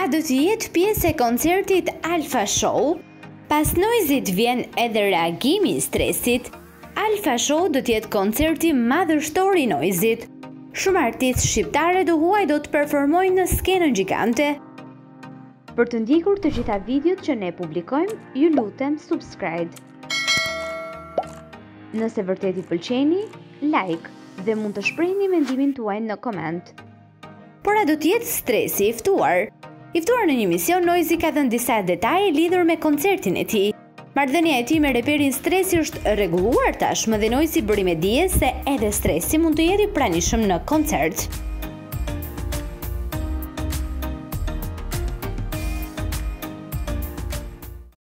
A do të jetë pjesë e koncertit Alfa Show? Pas Noizyt vjen edhe reagimi i Stresit. Alfa Show do të jetë koncerti madhështor i Noizyt. Shumë artistë shqiptarë e të huaj do të performojnë në skenën gjigante. Për të ndjekur të gjitha videot që ne publikojmë, ju lutem subscribe. Nëse vërtet i pëlqeni, like dhe mund të shprehni mendimin tuaj në koment. Por a do të jetë Stresi i ftuar? I ftuar në një emision Noizy ka dhënë disa detaje lidhur me koncertin e tij. Marrëdhënia e tij me reperin Stresi është rregulluar tashmë dhe Noizy bëri me dije se edhe Stresi mund të jetë i pranishëm në koncert.